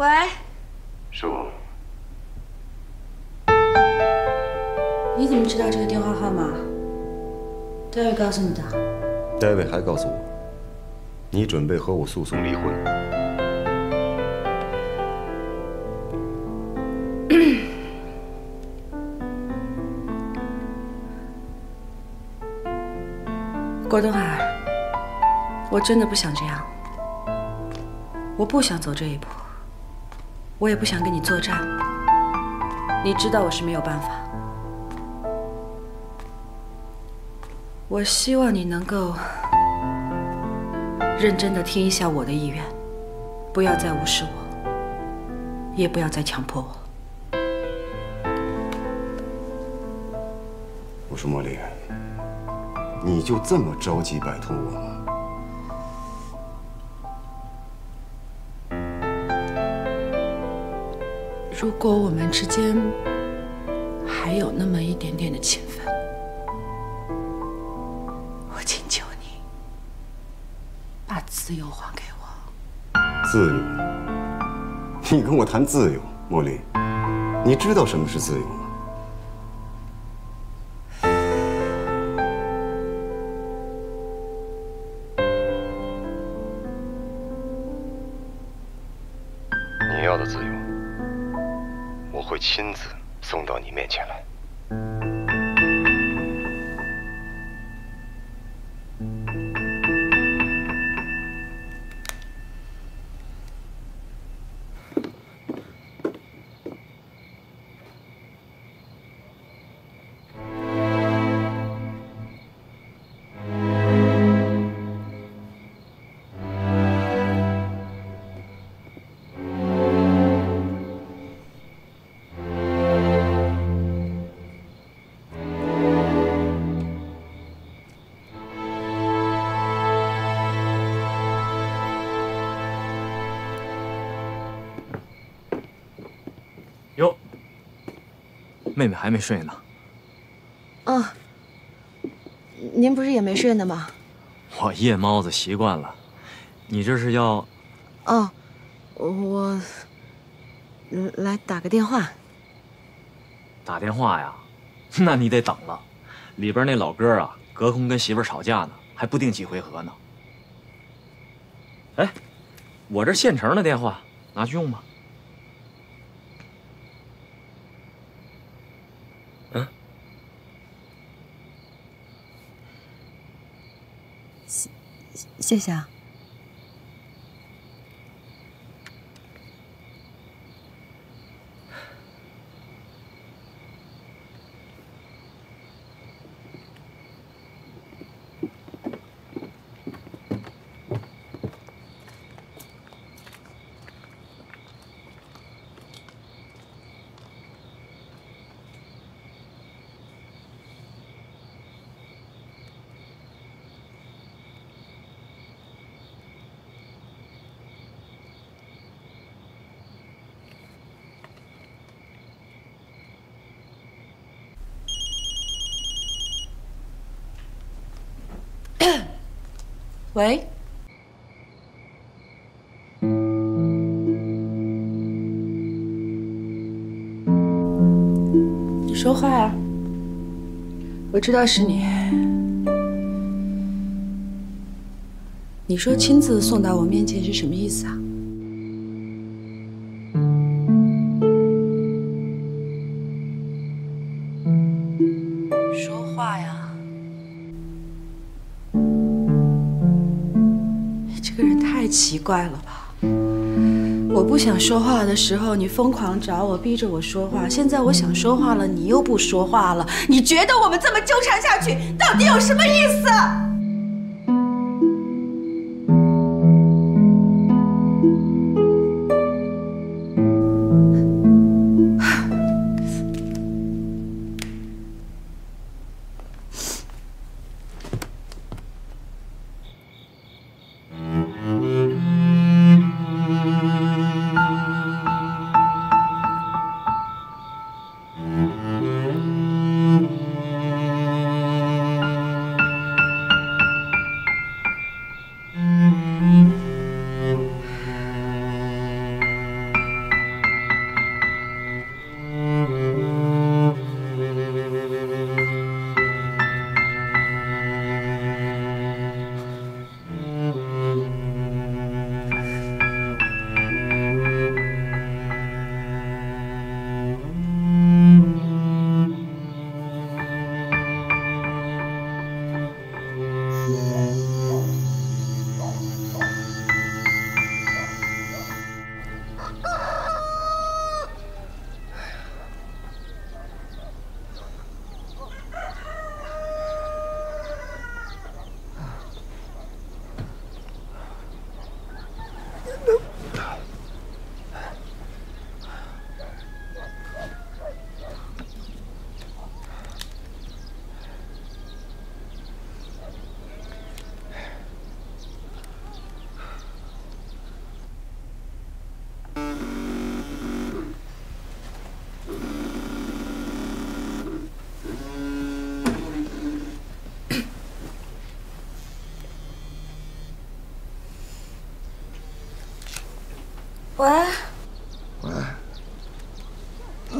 喂，是我。你怎么知道这个电话号码？David 告诉你的。David 还告诉我，你准备和我诉讼离婚。郭东海，我真的不想这样，我不想走这一步，我也不想跟你作战。你知道我是没有办法。我希望你能够认真的听一下我的意愿，不要再无视我，也不要再强迫我。我说茉莉，你就这么着急摆脱我吗？如果我们之间还有那么一点点的情分。我请求你把自由还给我。自由？你跟我谈自由，莫莉，你知道什么是自由妹妹还没睡呢。啊，您不是也没睡呢吗？我夜猫子习惯了。你这是要……哦，我来打个电话。打电话呀？那你得等了。里边那老哥啊，隔空跟媳妇吵架呢，还不定几回合呢。哎，我这现成的电话，拿去用吧。谢谢啊。喂，你说话呀！我知道是你。你说亲自送到我面前是什么意思啊？奇怪了吧？我不想说话的时候，你疯狂找我，逼着我说话。现在我想说话了，你又不说话了。你觉得我们这么纠缠下去，到底有什么意思？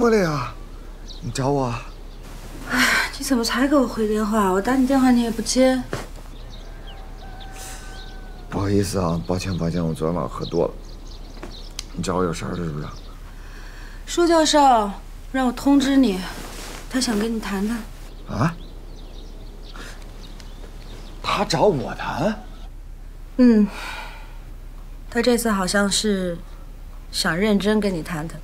茉莉啊，你找我？哎你怎么才给我回电话？我打你电话你也不接。不好意思啊，抱歉抱歉，我昨天晚上喝多了。你找我有事儿是不是？舒教授让我通知你，他想跟你谈谈。啊？他找我谈？嗯，他这次好像是想认真跟你谈谈。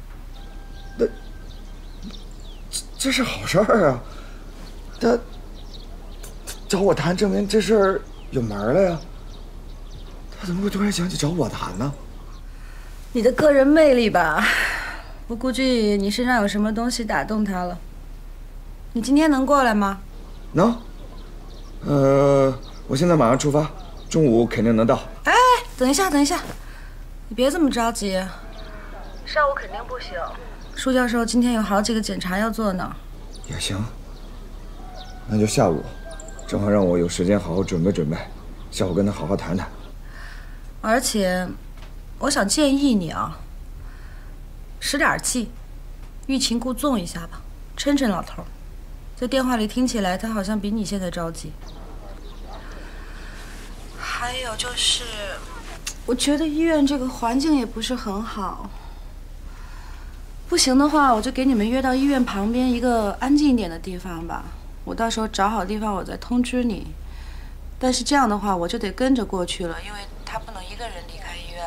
这是好事儿啊！他找我谈，证明这事儿有门儿了呀。他怎么会突然想起找我谈呢？你的个人魅力吧，我估计你身上有什么东西打动他了。你今天能过来吗？能。呃，我现在马上出发，中午肯定能到。哎，等一下，等一下，你别这么着急。上午肯定不行。舒教授今天有好几个检查要做呢。也行，那就下午，正好让我有时间好好准备准备，下午跟他好好谈谈。而且，我想建议你啊，使点气，欲擒故纵一下吧，抻抻老头。在电话里听起来，他好像比你现在着急。还有就是，我觉得医院这个环境也不是很好。不行的话，我就给你们约到医院旁边一个安静一点的地方吧。我到时候找好地方，我再通知你。但是这样的话，我就得跟着过去了，因为他不能一个人离开医院。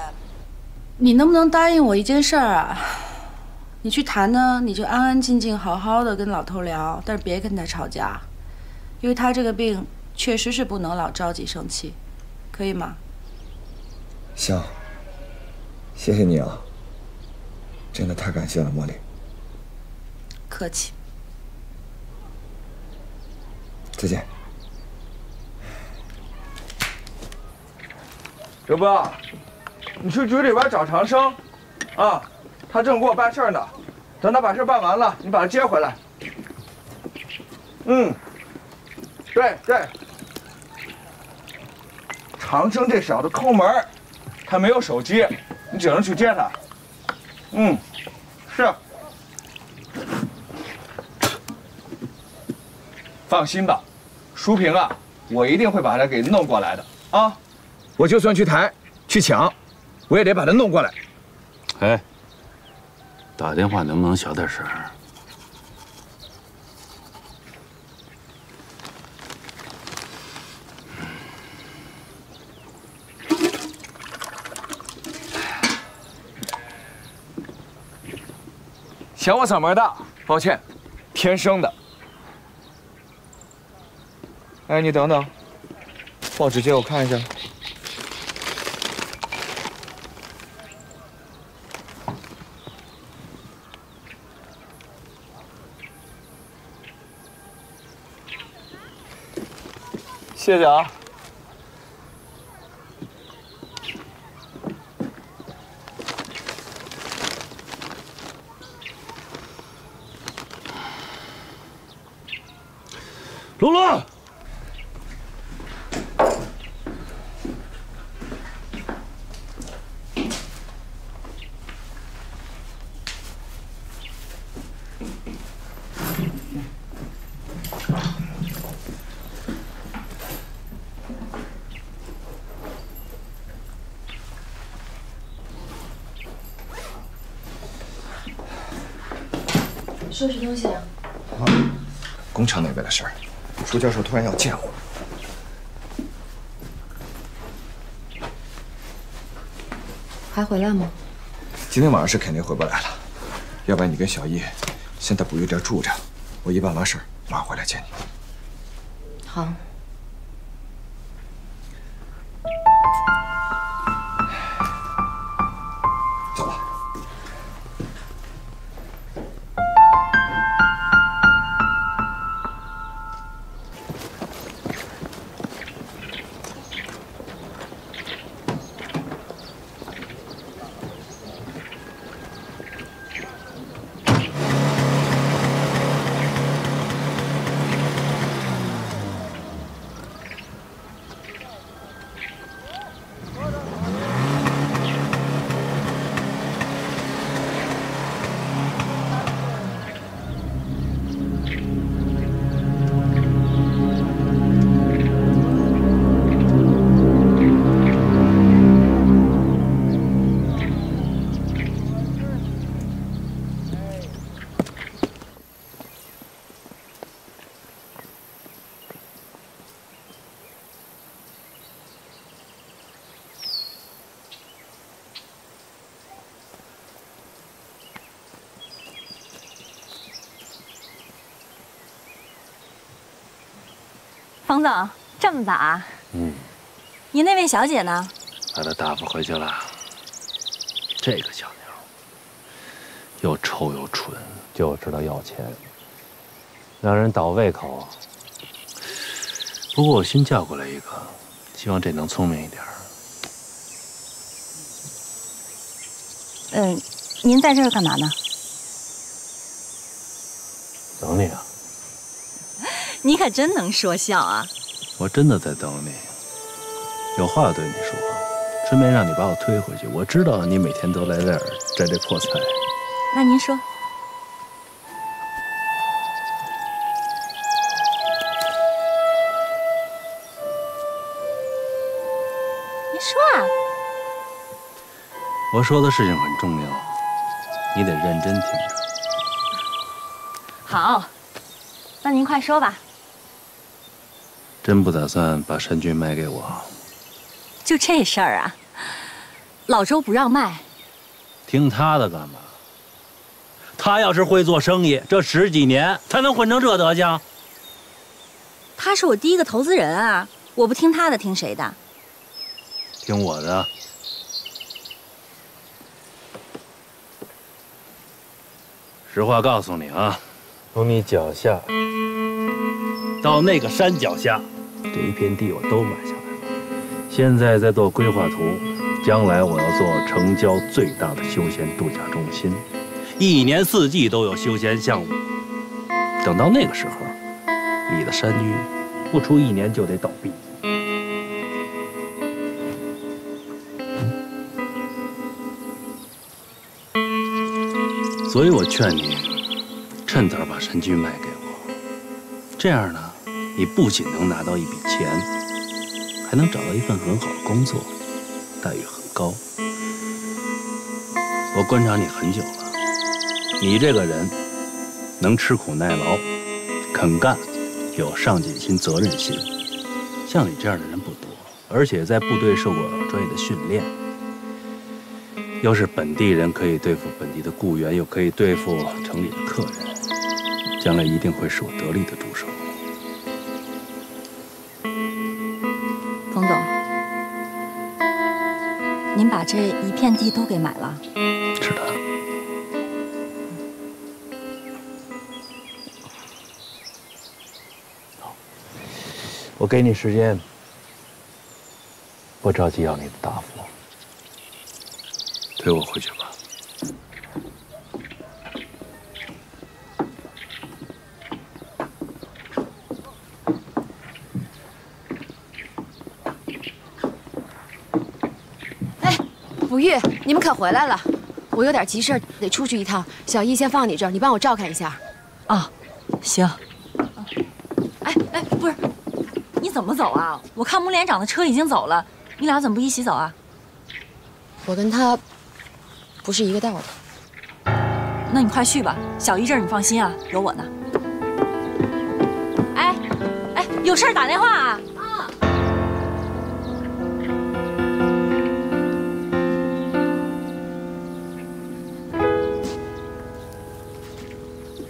你能不能答应我一件事儿啊？你去谈呢，你就安安静静、好好的跟老头聊，但是别跟他吵架，因为他这个病确实是不能老着急生气，可以吗？行，谢谢你啊。真的太感谢了，茉莉。客气。再见。刘波，你去局里边找长生，啊，他正给我办事呢。等他把事办完了，你把他接回来。嗯，对对。长生这小子抠门，他没有手机，你只能去接他。嗯。是，放心吧，淑萍啊，我一定会把他给弄过来的啊！我就算去抬、去抢，我也得把他弄过来。哎，打电话能不能小点声？嫌我嗓门大，抱歉，天生的。哎，你等等，报纸借我看一下。谢谢啊。露露，收拾东西啊。啊，工厂那边的事儿。朱教授突然要见我，还回来吗？今天晚上是肯定回不来了，要不然你跟小易先在捕鱼店住着，我一办完事马上回来见你。好。冯总，这么早啊？嗯，您那位小姐呢？把她打发回去了。这个小妞，又臭又蠢，就知道要钱，让人倒胃口。不过我新叫过来一个，希望这能聪明一点。嗯，您在这儿干嘛呢？等你啊。你可真能说笑啊！我真的在等你，有话要对你说，顺便让你把我推回去。我知道你每天都来这儿摘这破菜。那您说。您说啊。我说的事情很重要，你得认真听着。好，那您快说吧。真不打算把山君卖给我？就这事儿啊？老周不让卖，听他的干嘛？他要是会做生意，这十几年他能混成这德行？他是我第一个投资人啊！我不听他的，听谁的？听我的。实话告诉你啊，从你脚下到那个山脚下，这一片地我都买下来了。现在在做规划图，将来我要做城郊最大的休闲度假中心，一年四季都有休闲项目。等到那个时候，你的山居不出一年就得倒闭。所以我劝你，趁早把山居卖给我。这样呢，你不仅能拿到一笔钱，还能找到一份很好的工作，待遇很高。我观察你很久了，你这个人能吃苦耐劳，肯干，有上进心、责任心。像你这样的人不多，而且在部队受过专业的训练。又是本地人，可以对付本地的雇员，又可以对付城里的客人，将来一定会是我得力的助手。这一片地都给买了？是的。我给你时间，不着急要你的答复。推我回去吧。卜玉，你们可回来了！我有点急事得出去一趟。小易先放你这儿，你帮我照看一下。啊，行。哎哎，不是，你怎么走啊？我看穆连长的车已经走了，你俩怎么不一起走啊？我跟他。不是一个道的，那你快去吧。小易这儿你放心啊，有我呢。哎，哎，有事打电话啊。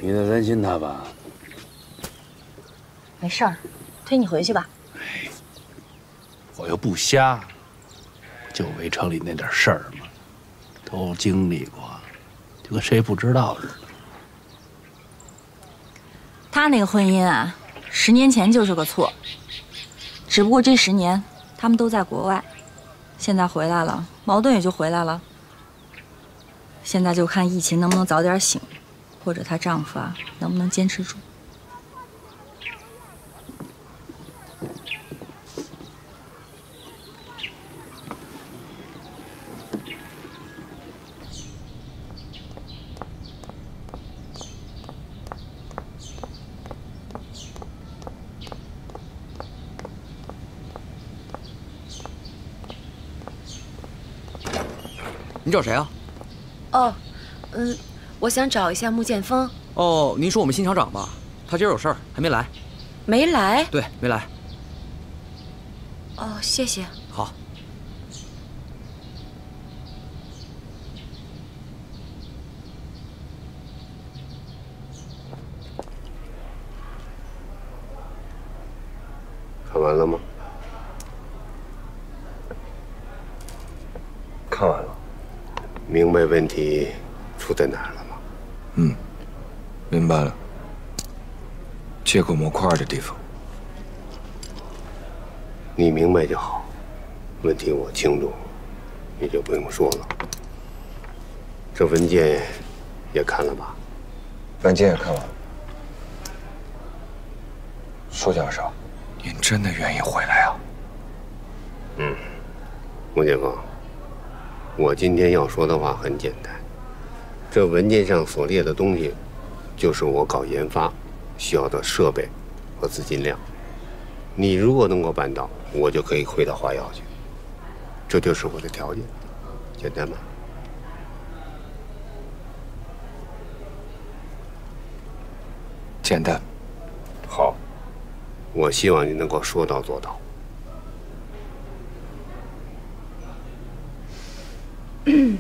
你在担心他吧？没事儿，推你回去吧。哎，我又不瞎，就围城里那点事儿嘛。都经历过，就跟谁不知道似的。他那个婚姻啊，十年前就是个错。只不过这十年他们都在国外，现在回来了，矛盾也就回来了。现在就看疫情能不能早点醒，或者她丈夫啊能不能坚持住？你找谁啊？哦嗯我想找一下穆剑锋。哦，您说我们新厂长吧？他今儿有事儿，还没来。没来？对，没来。哦，谢谢。好。看完了吗？看完了。明白问题出在哪儿了吗？嗯，明白了。接口模块的地方。你明白就好，问题我清楚，你就不用说了。这文件也看了吧？文件也看完了。苏教授，您真的愿意回来啊？嗯，穆剑锋，我今天要说的话很简单。这文件上所列的东西，就是我搞研发需要的设备和资金量。你如果能够办到，我就可以回到华药去。这就是我的条件，简单吗？简单。好，我希望你能够说到做到。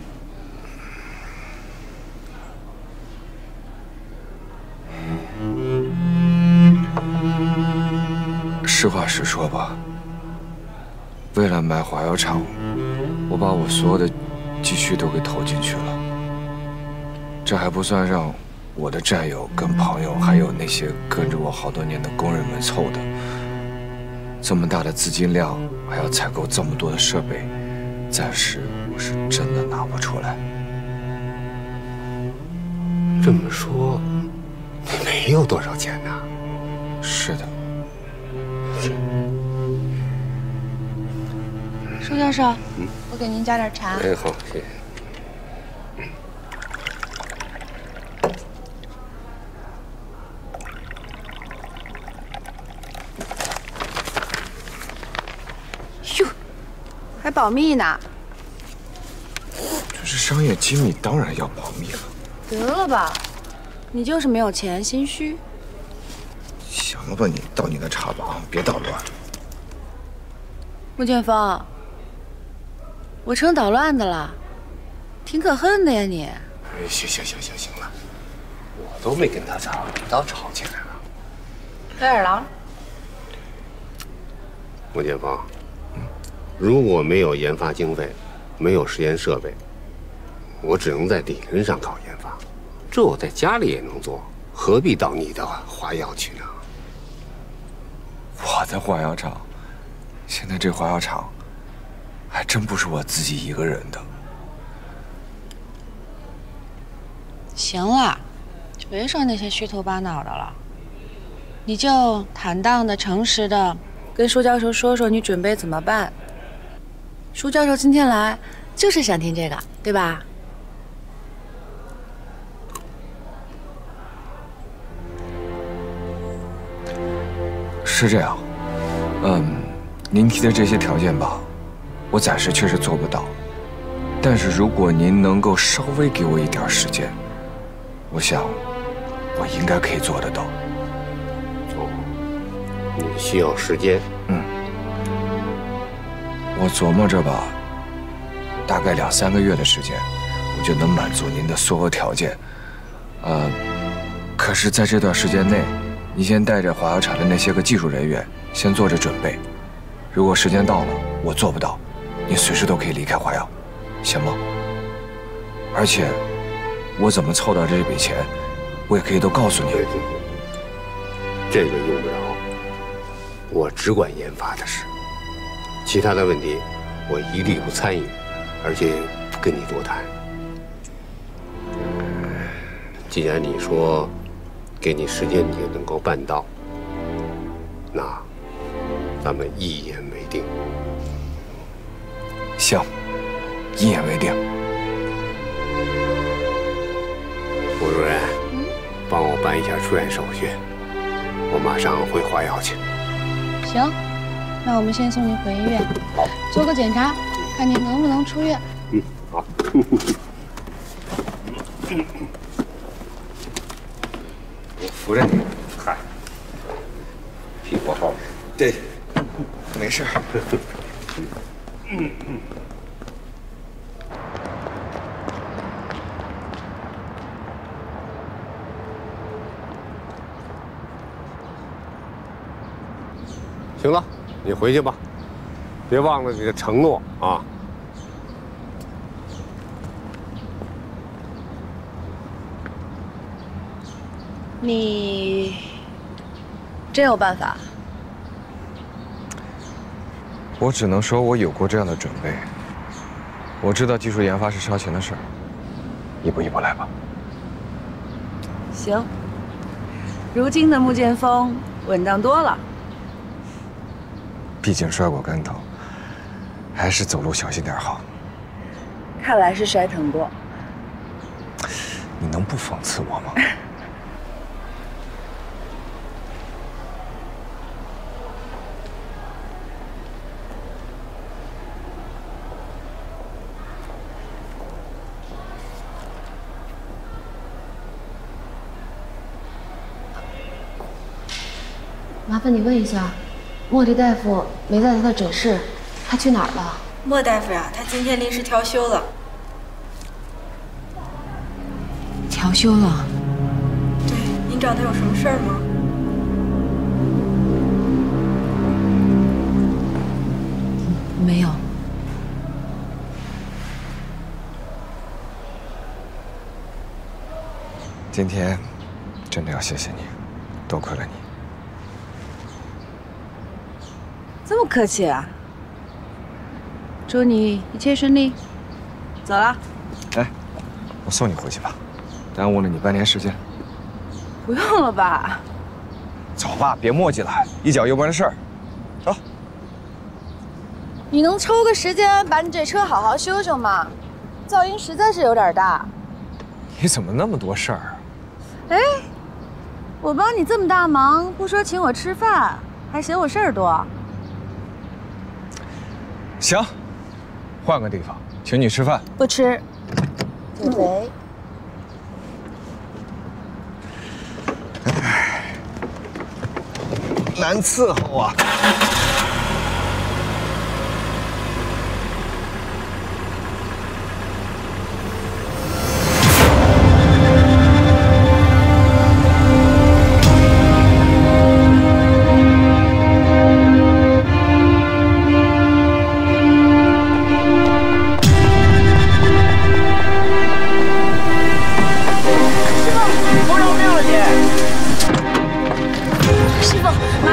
买华药厂，我把我所有的积蓄都给投进去了。这还不算上我的战友、跟朋友，还有那些跟着我好多年的工人们凑的。这么大的资金量，还要采购这么多的设备，暂时我是真的拿不出来。这么说，你没有多少钱呐？是的。舒教授，我给您加点茶。哎，好，谢谢。哟，还保密呢？这是商业机密，当然要保密了。得了吧，你就是没有钱，心虚。行了吧，你到你的茶吧，别捣乱。穆剑锋，我成捣乱的了，挺可恨的呀你。哎，行行行行行了，我都没跟他吵，你倒吵起来了。白眼狼。穆剑锋，如果没有研发经费，没有实验设备，我只能在理论上搞研发，这我在家里也能做，何必到你的华药去呢？我的华药厂，现在这华药厂还真不是我自己一个人的。行了，就别说那些虚头巴脑的了，你就坦荡的、诚实的跟舒教授说说你准备怎么办。舒教授今天来就是想听这个，对吧？是这样，嗯，您提的这些条件吧，我暂时确实做不到。但是如果您能够稍微给我一点时间，我想我应该可以做得到。哦，你需要时间？嗯，我琢磨着吧，大概两三个月的时间，我就能满足您的所有条件。呃，可是在这段时间内，你先带着华药厂的那些个技术人员先做着准备。如果时间到了我做不到，你随时都可以离开华药，行吗？而且我怎么凑到这笔钱，我也可以都告诉你。这个用不着，我只管研发的事，其他的问题我一律不参与，而且不跟你多谈。既然你说给你时间你就能够办到，那咱们一言为定。行，一言为定。吴主任，帮我办一下出院手续，我马上回华药去。行，那我们先送您回医院，做个检查，看您能不能出院。嗯，好。我扶着你。嗨，屁股后面。对，没事。行了，你回去吧，别忘了你的承诺啊。你真有办法？我只能说，我有过这样的准备。我知道技术研发是烧钱的事儿，一步一步来吧。行，如今的穆剑锋稳当多了。毕竟摔过跟头，还是走路小心点好。看来是摔疼过。你能不讽刺我吗？麻烦你问一下，莫莉大夫没在他的诊室，他去哪儿了？莫大夫呀，他今天临时调休了。调休了？对，您找他有什么事儿吗？没有。今天真的要谢谢你，多亏了你。这么客气啊！祝你一切顺利。走了。哎，我送你回去吧，耽误了你半天时间。不用了吧？走吧，别磨叽了，一脚油门的事儿。走。你能抽个时间把你这车好好修修吗？噪音实在是有点大。你怎么那么多事儿？哎，我帮你这么大忙，不说请我吃饭，还嫌我事儿多。行，换个地方请你吃饭。不吃，减肥。难伺候啊！师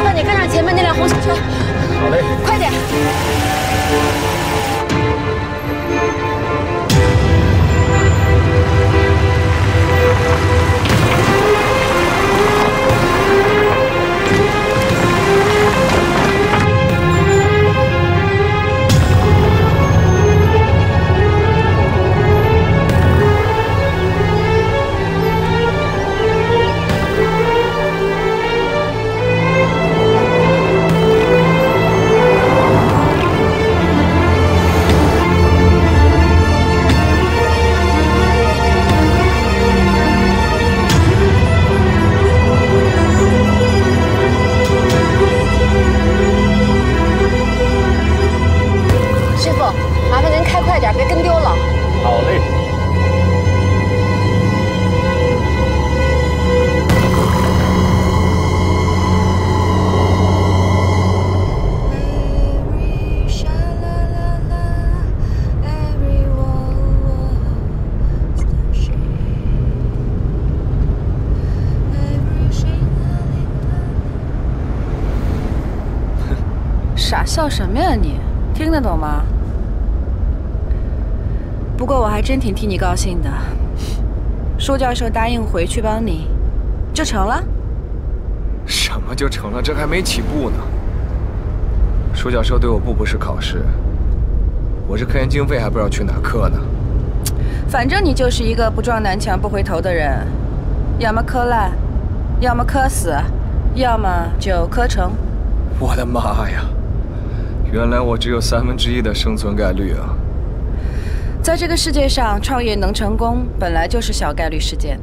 真挺替你高兴的，舒教授答应回去帮你，就成了。什么就成了？这还没起步呢。舒教授对我步步是考试，我这科研经费还不知道去哪磕呢。反正你就是一个不撞南墙不回头的人，要么磕烂，要么磕死，要么就磕成。我的妈呀！原来我只有三分之一的生存概率啊！在这个世界上，创业能成功本来就是小概率事件。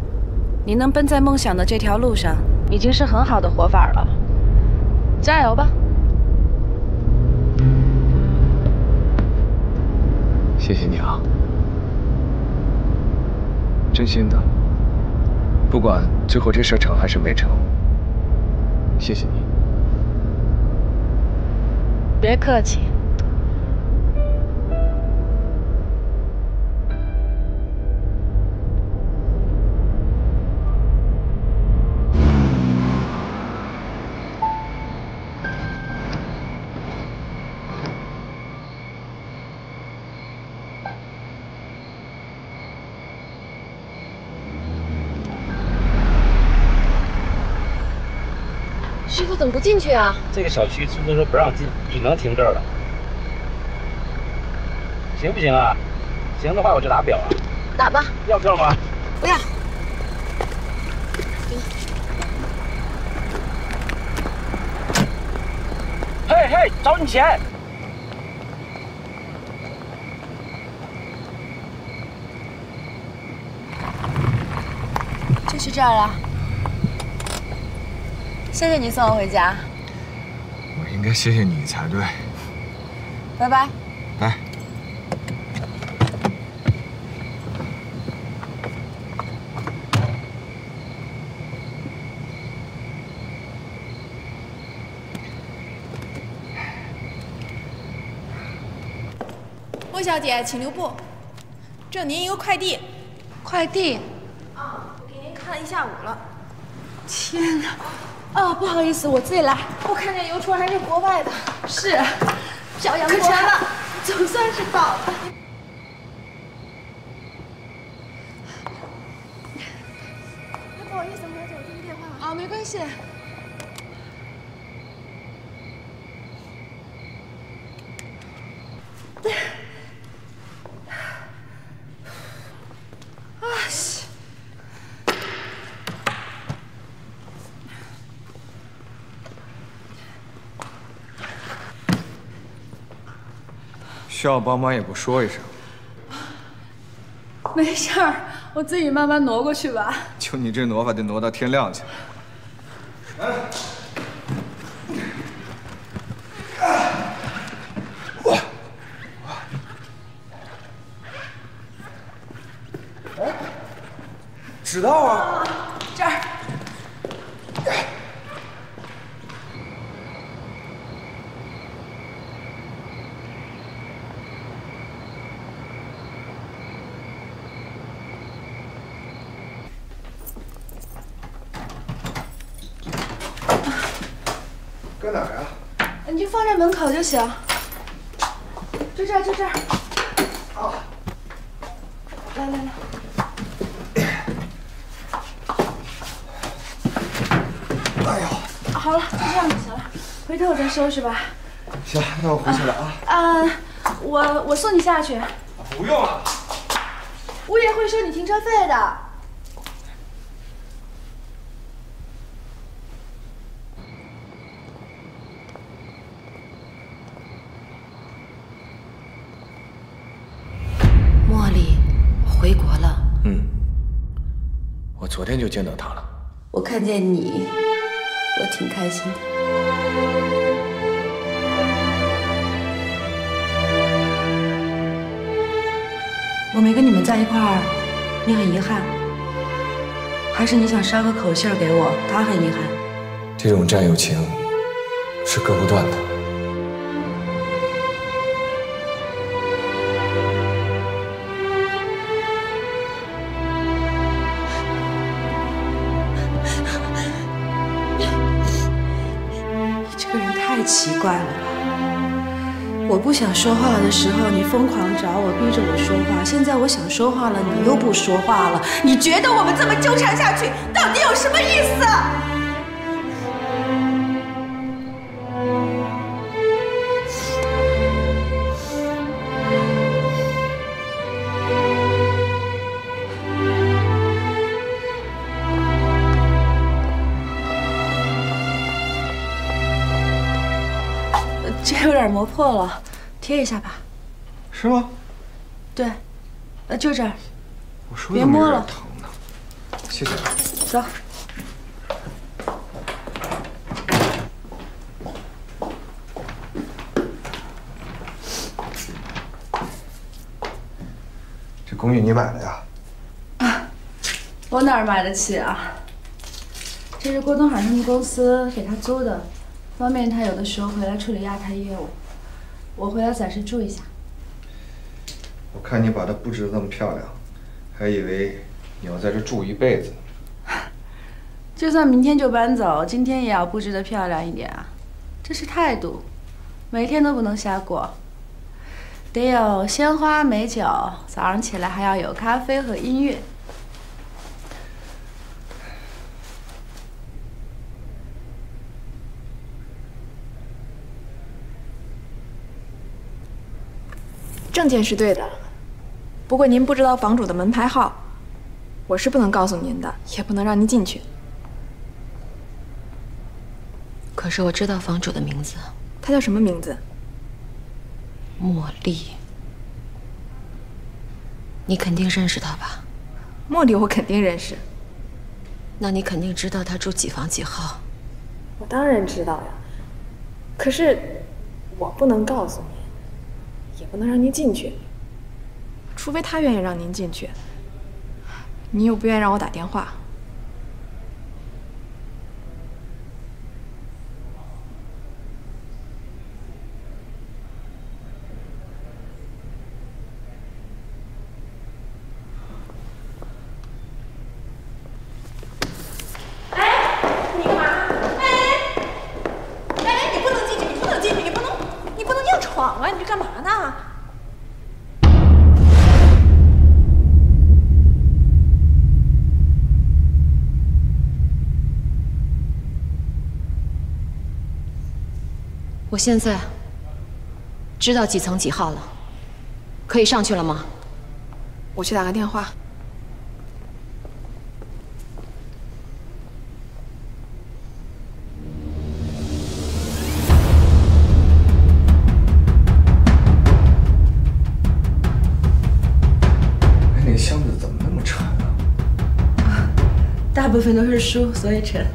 你能奔在梦想的这条路上，已经是很好的活法了。加油吧！谢谢你啊，真心的。不管最后这事成还是没成，谢谢你。别客气。怎么不进去啊？这个小区出租车不让进，只能停这儿了。行不行啊？行的话我就打表啊。打吧。要票吗？不要。嘿嘿，找你钱。就是这儿了。谢谢你送我回家。我应该谢谢你才对。拜拜。拜。莫小姐，请留步。这您一个快递。快递？啊，我给您看了一下午了。天哪！啊，不好意思，我自己来。我看见邮戳还是国外的。是，漂洋过海，总算是到了。需要帮忙也不说一声，没事儿，我自己慢慢挪过去吧。就你这挪法，得挪到天亮去。搁哪儿啊？你就放在门口就行。就这儿，就这儿。啊。来来来。哎呦，好了，就这样就行了。回头我再收拾吧。行，那我回去了啊。嗯，我我送你下去。不用了。物业会收你停车费的。茉莉回国了。嗯，我昨天就见到他了。我看见你，我挺开心的。我没跟你们在一块儿，你很遗憾，还是你想捎个口信给我？他很遗憾。这种战友情是割不断的。我不想说话的时候，你疯狂找我，逼着我说话；现在我想说话了，你又不说话了。你觉得我们这么纠缠下去，到底有什么意思？磨破了，贴一下吧。是吗？对，呃，就这儿。我说怎么有点疼呢？谢谢。走。这公寓你买的呀？啊，我哪儿买得起啊？这是郭东海他们公司给他租的，方便他有的时候回来处理亚太业务。我回来暂时住一下。我看你把它布置的那么漂亮，还以为你要在这住一辈子呢。就算明天就搬走，今天也要布置的漂亮一点啊！这是态度，每天都不能瞎过。得有鲜花美酒，早上起来还要有咖啡和音乐。证件是对的，不过您不知道房主的门牌号，我是不能告诉您的，也不能让您进去。可是我知道房主的名字，他叫什么名字？茉莉。你肯定认识他吧？茉莉，我肯定认识。那你肯定知道他住几房几号？我当然知道呀，可是我不能告诉您，也不能让您进去，除非他愿意让您进去。你又不愿意让我打电话。闯啊！你这干嘛呢？我现在知道几层几号了，可以上去了吗？我去打个电话。哎，那箱子怎么那么沉啊？大部分都是书，所以沉。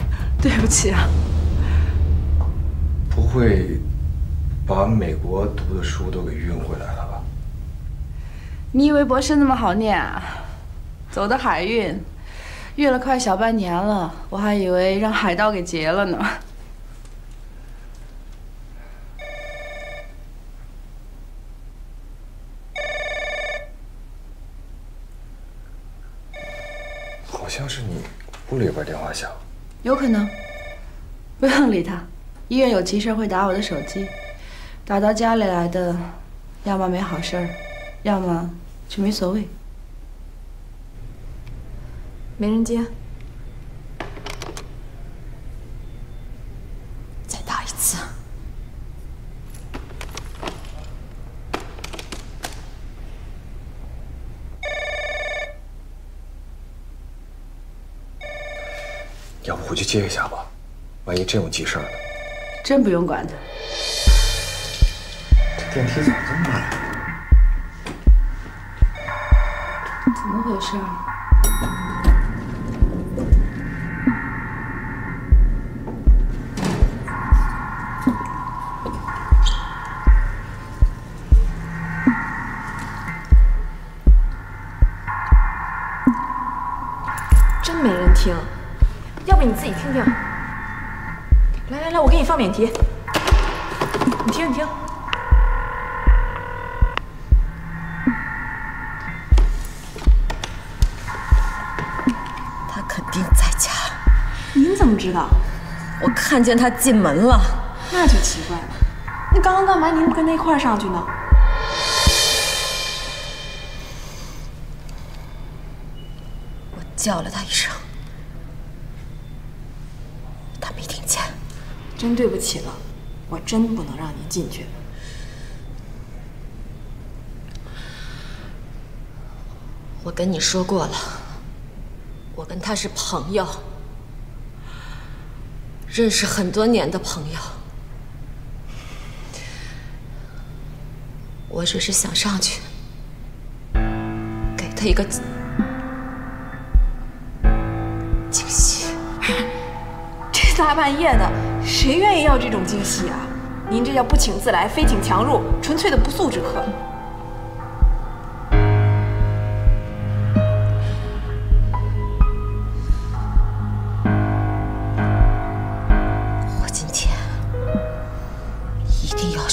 对不起啊。不会把美国读的书都给运回来了吧？你以为博士那么好念啊？走的海运，运了快小半年了，我还以为让海盗给劫了呢。好像是你屋里边电话响。有可能，不用理他。医院有急事会打我的手机，打到家里来的，要么没好事儿，要么就没所谓。没人接。再打一次。要不回去接一下吧，万一真有急事儿呢？真不用管他。这电梯怎么这么慢？怎么回事？看见他进门了。那就奇怪了。那刚刚干嘛您不跟他一块儿上去呢？我叫了他一声，他没听见。真对不起了，我真不能让您进去。我跟你说过了，我跟他是朋友，认识很多年的朋友。我只是想上去，给他一个惊喜。这大半夜的，谁愿意要这种惊喜啊？您这叫不请自来，非请强入，纯粹的不速之客。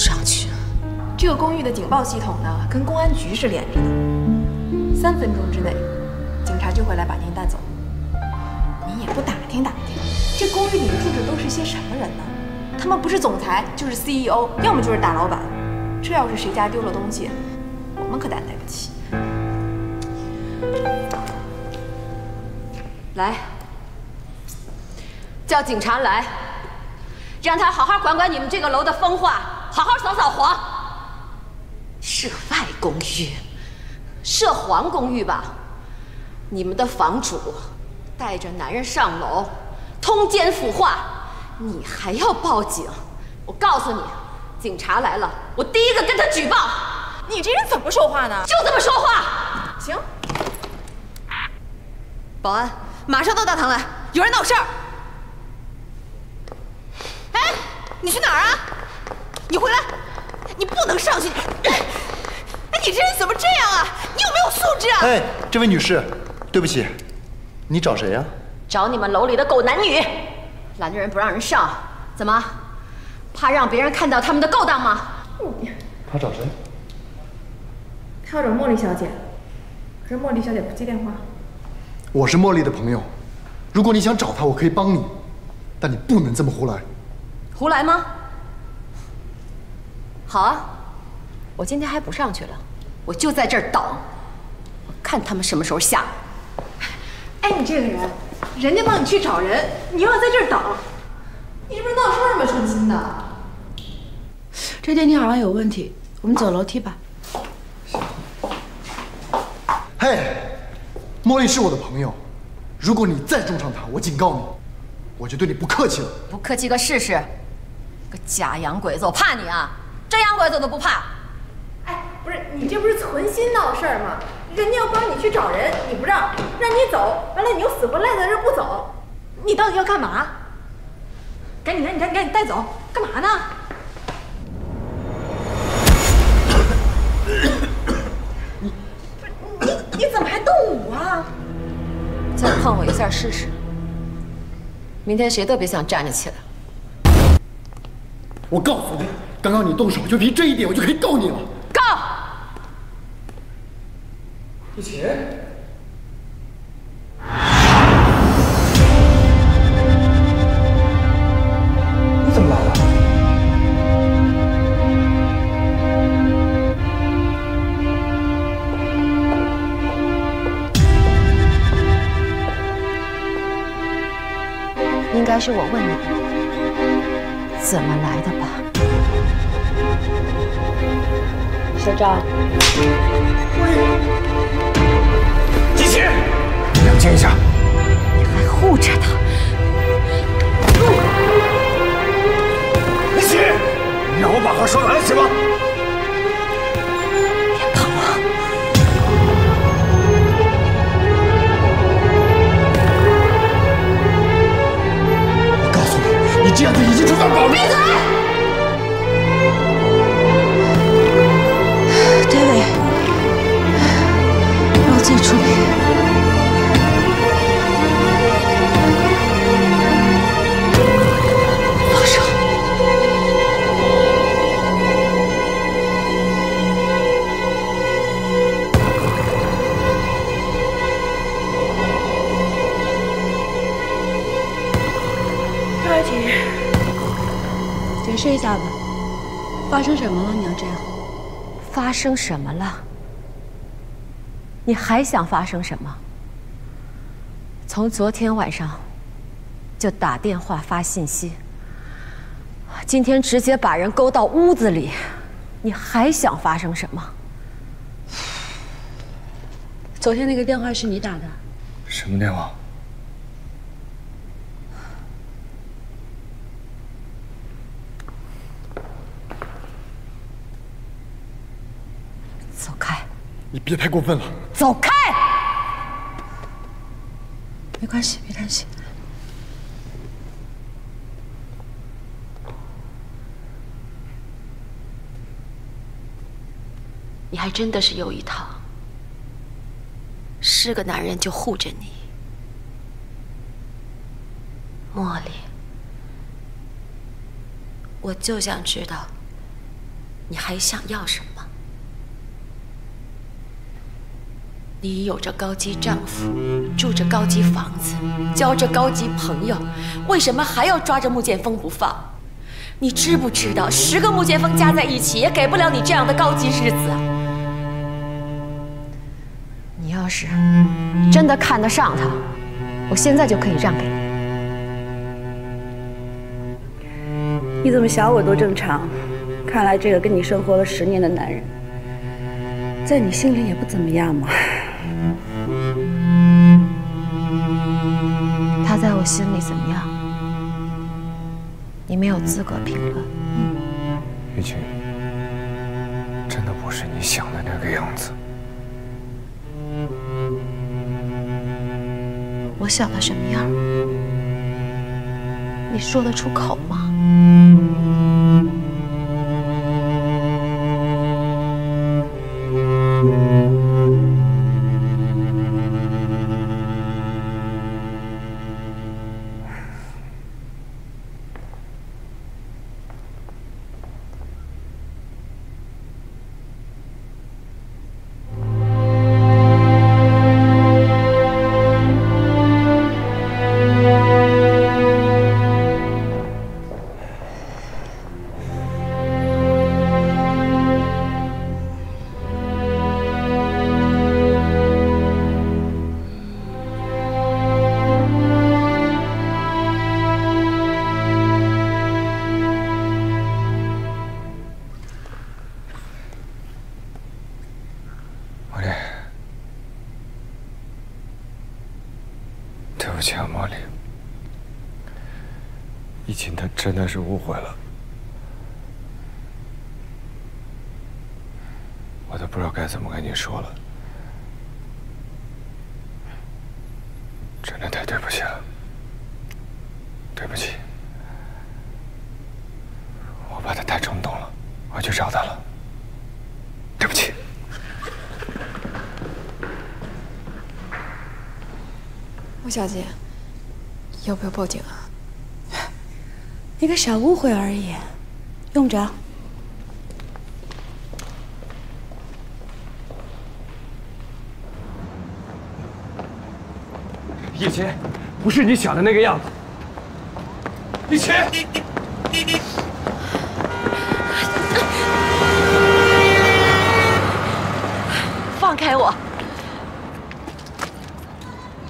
上去。这个公寓的警报系统呢，跟公安局是连着的，三分钟之内，警察就会来把您带走。您也不打听打听，这公寓里住着都是些什么人呢？他们不是总裁，就是 CEO，要么就是大老板。这要是谁家丢了东西，我们可担待不起。来，叫警察来，让他好好管管你们这个楼的风化，好好扫扫黄。涉外公寓，涉黄公寓吧？你们的房主带着男人上楼，通奸腐化，你还要报警？我告诉你，警察来了，我第一个跟他举报。你这人怎么说话呢？就这么说话。行。保安，马上到大堂来，有人闹事儿。哎，你去哪儿啊？你回来！你不能上去！哎，你这人怎么这样啊？你有没有素质啊？哎，这位女士，对不起，你找谁呀？找你们楼里的狗男女，拦着人不让人上，怎么？怕让别人看到他们的勾当吗？他找谁？他要找茉莉小姐，可是茉莉小姐不接电话。我是茉莉的朋友，如果你想找她，我可以帮你，但你不能这么胡来。胡来吗？好啊，我今天还不上去了，我就在这儿等，我看他们什么时候下来。哎，你这个人，人家帮你去找人，你又要在这儿等，你这不是闹事儿吗？成心的。这电梯好像有问题，我们走楼梯吧。嘿，茉莉是我的朋友，如果你再撞上她，我警告你，我就对你不客气了。不客气个试试，个假洋鬼子，我怕你啊？真洋鬼子都不怕？哎，不是你这不是存心闹事儿吗？人家要帮你去找人，你不让，让你走，完了你又死活赖在这不走，你到底要干嘛？赶紧赶紧赶紧赶紧带走，干嘛呢？你你你怎么还动武啊？再碰我一下试试，明天谁都别想站着起来。我告诉你，刚刚你动手，就凭这一点，我就可以告你了。告！一起。你怎么来了？应该是我问你怎么来的吧？小赵，季琦，冷静一下。你还护着他？一起，你让我把话说完了行吗？别碰我！我告诉你，你这样子已经触犯法律。闭嘴！让我自己处理。放手！解释一下吧，发生什么了？你要这样？发生什么了？你还想发生什么？从昨天晚上就打电话发信息，今天直接把人勾到屋子里，你还想发生什么？昨天那个电话是你打的？什么电话？走开！你别太过分了。走开！没关系，没关系。你还真的是有一套，是个男人就护着你。茉莉，我就想知道，你还想要什么？你有着高级丈夫，住着高级房子，交着高级朋友，为什么还要抓着穆剑锋不放？你知不知道，十个穆剑锋加在一起也给不了你这样的高级日子啊！你要是真的看得上他，我现在就可以让给你。你怎么想我都正常，看来这个跟你生活了十年的男人，在你心里也不怎么样嘛。我心里怎么样？你没有资格评论。玉琴，真的不是你想的那个样子。我想的什么样？你说得出口吗？小姐，要不要报警啊？一个小误会而已，用不着。叶琴，不是你想的那个样子。叶琴，放开我！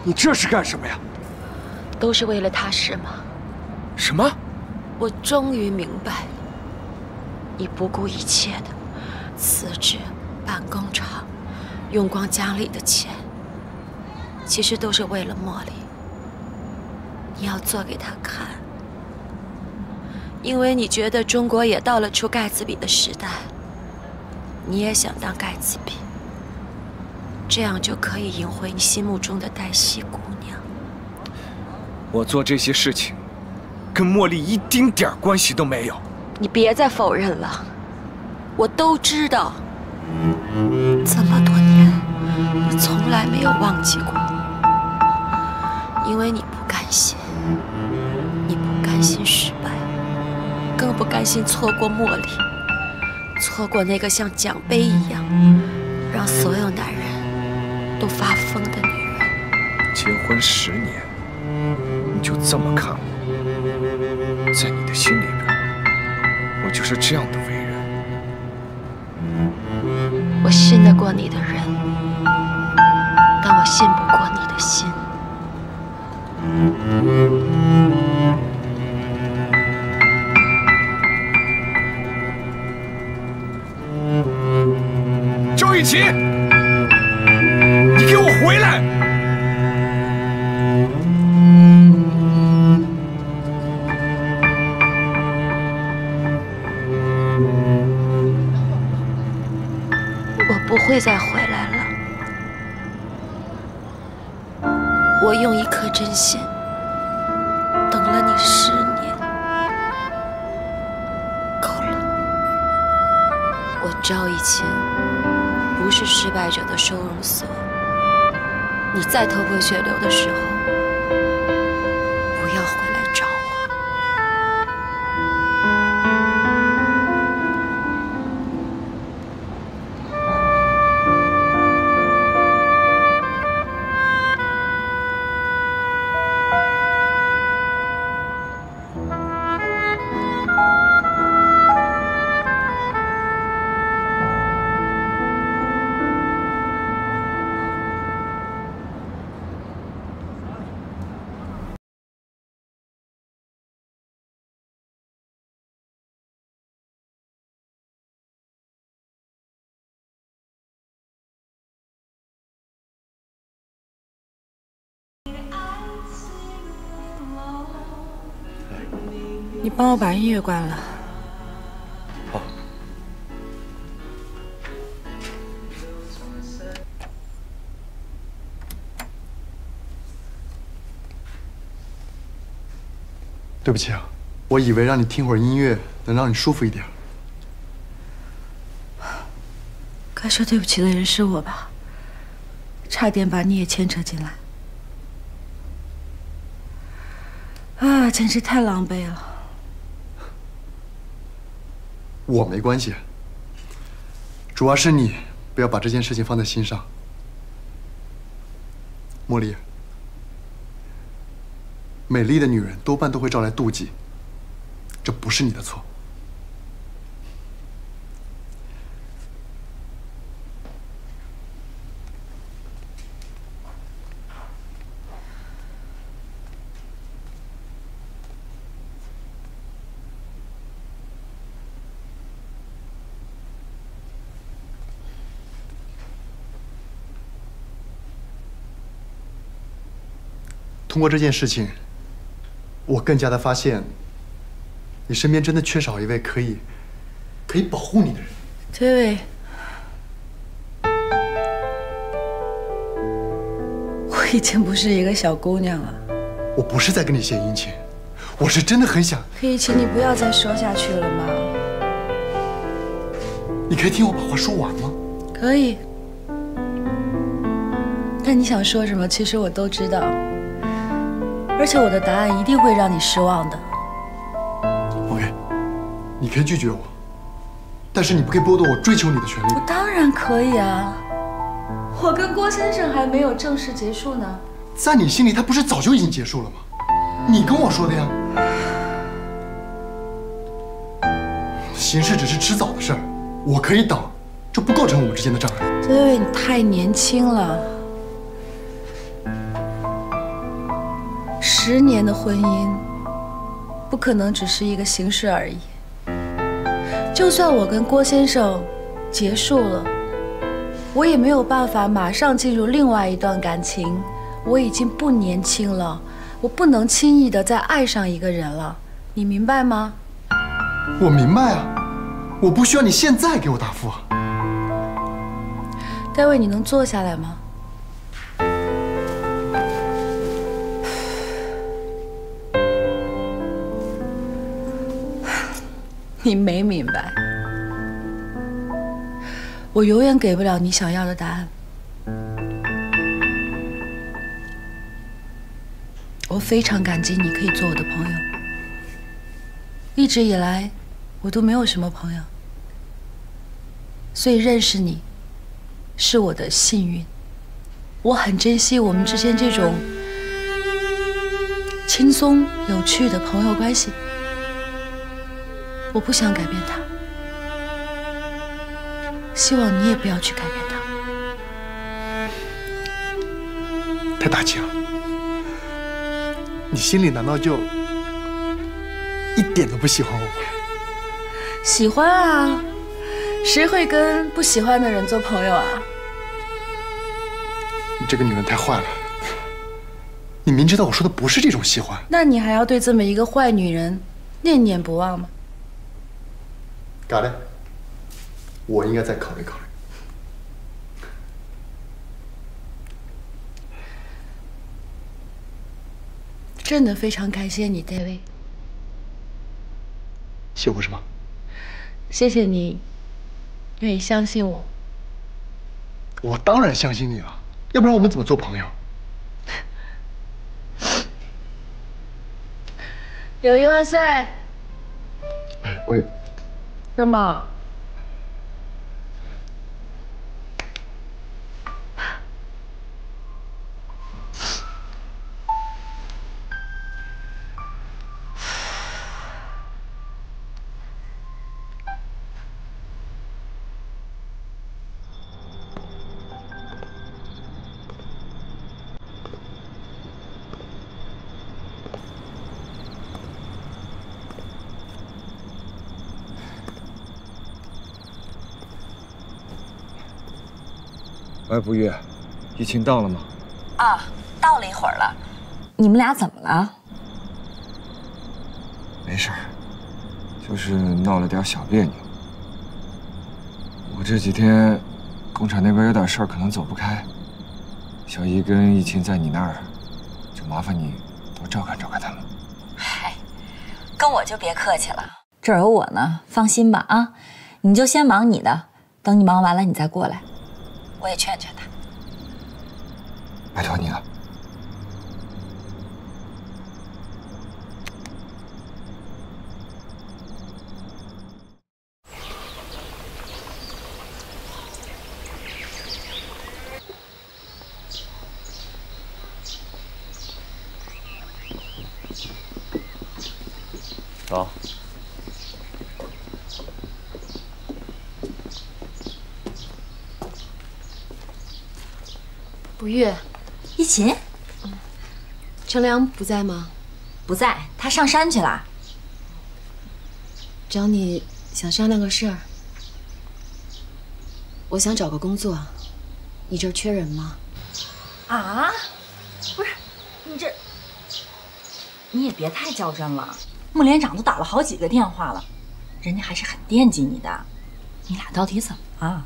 你这是干什么呀？都是为了他是吗？什么？我终于明白了，你不顾一切的辞职办工厂，用光家里的钱，其实都是为了茉莉。你要做给他看，因为你觉得中国也到了出盖茨比的时代，你也想当盖茨比，这样就可以赢回你心目中的黛西姑娘。我做这些事情，跟茉莉一丁点儿关系都没有。你别再否认了，我都知道，这么多年你从来没有忘记过，因为你不甘心，你不甘心失败，更不甘心错过茉莉，错过那个像奖杯一样让所有男人都发疯的女人。结婚十年，你就这么看我？在你的心里边，我就是这样的为人。我信得过你的人，但我信不过你的心。血流的时候，帮我把音乐关了。好。对不起啊，我以为让你听会儿音乐能让你舒服一点。该说对不起的人是我吧？差点把你也牵扯进来。啊，简直太狼狈了。我没关系，主要是你不要把这件事情放在心上。茉莉，美丽的女人多半都会招来妒忌，这不是你的错。通过这件事情，我更加的发现，你身边真的缺少一位可以可以保护你的人。崔伟，我已经不是一个小姑娘了。我不是在跟你献殷勤，我是真的很想。可以，请你不要再说下去了吗？你可以听我把话说完吗？可以。但你想说什么，其实我都知道。而且我的答案一定会让你失望的。OK，你可以拒绝我，但是你不可以剥夺我追求你的权利。我当然可以啊，我跟郭先生还没有正式结束呢。在你心里，他不是早就已经结束了吗？你跟我说的呀。形式只是迟早的事儿，我可以等，这不构成我们之间的障碍。因为，你太年轻了。十年的婚姻，不可能只是一个形式而已。就算我跟郭先生结束了，我也没有办法马上进入另外一段感情。我已经不年轻了，我不能轻易的再爱上一个人了，你明白吗？我明白啊，我不需要你现在给我答复啊。戴维，你能坐下来吗？你没明白，我永远给不了你想要的答案。我非常感激你可以做我的朋友。一直以来，我都没有什么朋友，所以认识你是我的幸运。我很珍惜我们之间这种轻松有趣的朋友关系。我不想改变他，希望你也不要去改变他。太大气了，你心里难道就一点都不喜欢我吗？喜欢啊，谁会跟不喜欢的人做朋友啊？你这个女人太坏了，你明知道我说的不是这种喜欢，那你还要对这么一个坏女人念念不忘吗？嘎嘞，我应该再考虑考虑。真的非常感谢你，David。谢我什么？谢谢你愿意相信我。我当然相信你了，要不然我们怎么做朋友？友谊万岁！我也。干不玉，疫情到了吗？啊，到了一会儿了。你们俩怎么了？没事儿，就是闹了点小别扭。我这几天工厂那边有点事儿，可能走不开。小姨跟易琴在你那儿，就麻烦你多照看照看他们。嗨，跟我就别客气了，这儿有我呢，放心吧啊！你就先忙你的，等你忙完了你再过来。我也劝劝他，拜托你了。走。不玉，一琴，程良不在吗？不在，他上山去了。找你想商量个事儿。我想找个工作，你这儿缺人吗？啊？不是，你这，你也别太较真了。穆连长都打了好几个电话了，人家还是很惦记你的。你俩到底怎么了？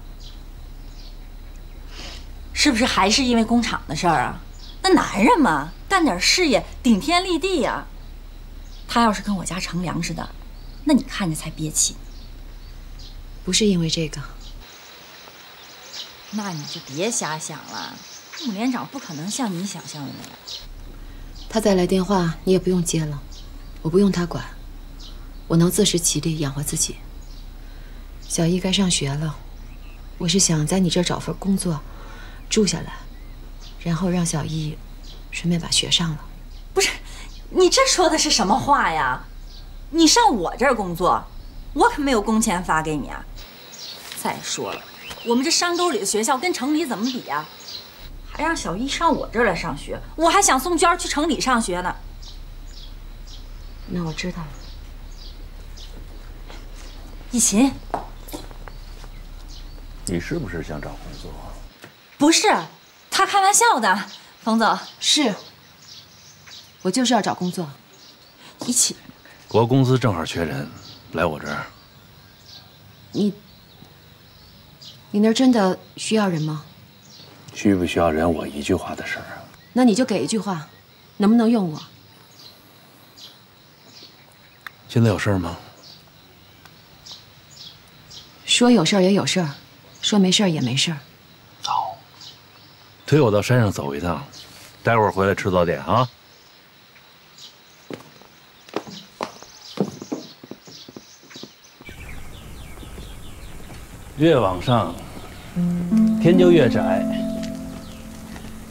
是不是还是因为工厂的事儿啊？那男人嘛，干点事业顶天立地呀。他要是跟我家程良似的，那你看着才憋气。不是因为这个，那你就别瞎想了。穆连长不可能像你想象的那样。他再来电话，你也不用接了，我不用他管，我能自食其力养活自己。小易该上学了，我是想在你这儿找份工作。住下来，然后让小艺顺便把学上了。不是，你这说的是什么话呀？你上我这儿工作，我可没有工钱发给你啊。再说了，我们这山沟里的学校跟城里怎么比呀？还让小艺上我这儿来上学，我还想送娟去城里上学呢。那我知道了。一琴，你是不是想找工作？不是，他开玩笑的，冯总是。我就是要找工作，一起。国公司正好缺人，来我这儿。你，你那儿真的需要人吗？需不需要人，我一句话的事儿啊。那你就给一句话，能不能用我？现在有事儿吗？说有事儿也有事儿，说没事儿也没事儿。推我到山上走一趟，待会儿回来吃早点啊。越往上，天就越窄，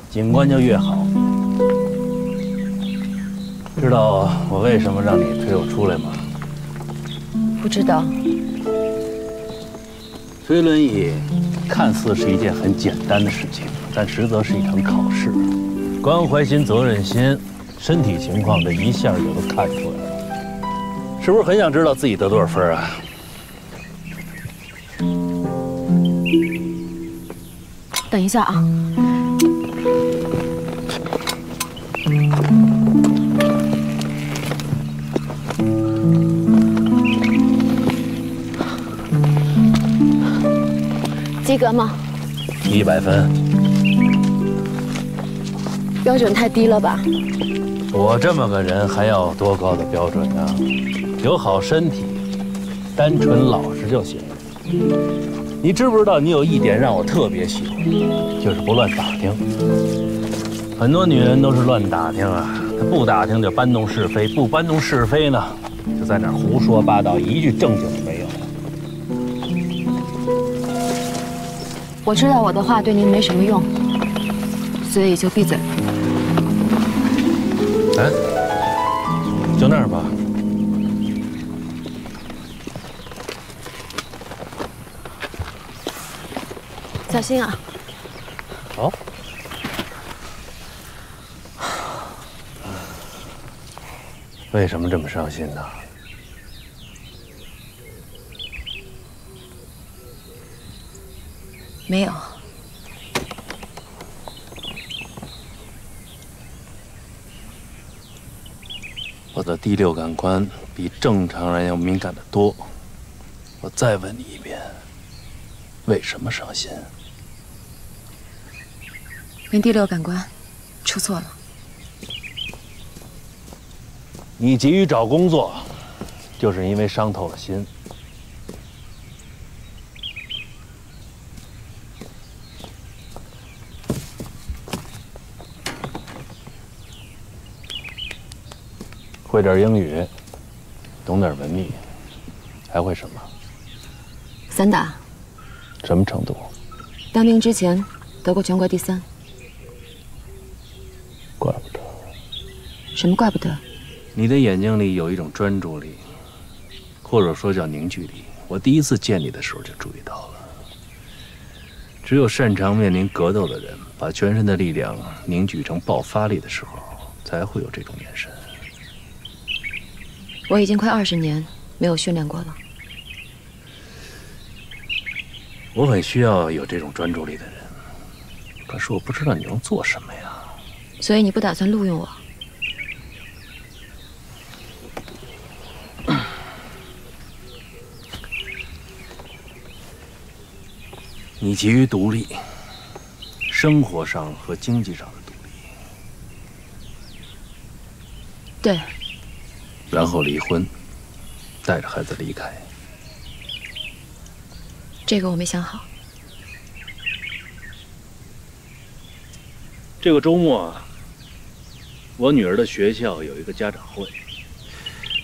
景观就越好。知道我为什么让你推我出来吗？不知道。推轮椅看似是一件很简单的事情。但实则是一场考试，关怀心、责任心、身体情况，这一下就都看出来了。是不是很想知道自己得多少分啊？等一下啊！及格吗？一百分。标准太低了吧？我这么个人还要多高的标准呢？有好身体，单纯老实就行。你知不知道，你有一点让我特别喜欢，就是不乱打听。很多女人都是乱打听啊，她不打听就搬弄是非，不搬弄是非呢，就在那胡说八道，一句正经我知道我的话对您没什么用，所以就闭嘴。哎，就那儿吧。小心啊！好。为什么这么伤心呢？没有。我的第六感官比正常人要敏感的多。我再问你一遍，为什么伤心？您第六感官出错了。你急于找工作，就是因为伤透了心。会点英语，懂点文秘，还会什么？散打。什么程度？当兵之前得过全国第三。怪不得。什么怪不得？你的眼睛里有一种专注力，或者说叫凝聚力。我第一次见你的时候就注意到了。只有擅长面临格斗的人，把全身的力量凝聚成爆发力的时候，才会有这种眼神。我已经快二十年没有训练过了。我很需要有这种专注力的人，可是我不知道你能做什么呀。所以你不打算录用我？你急于独立，生活上和经济上的独立。对。然后离婚，带着孩子离开。这个我没想好。这个周末，我女儿的学校有一个家长会。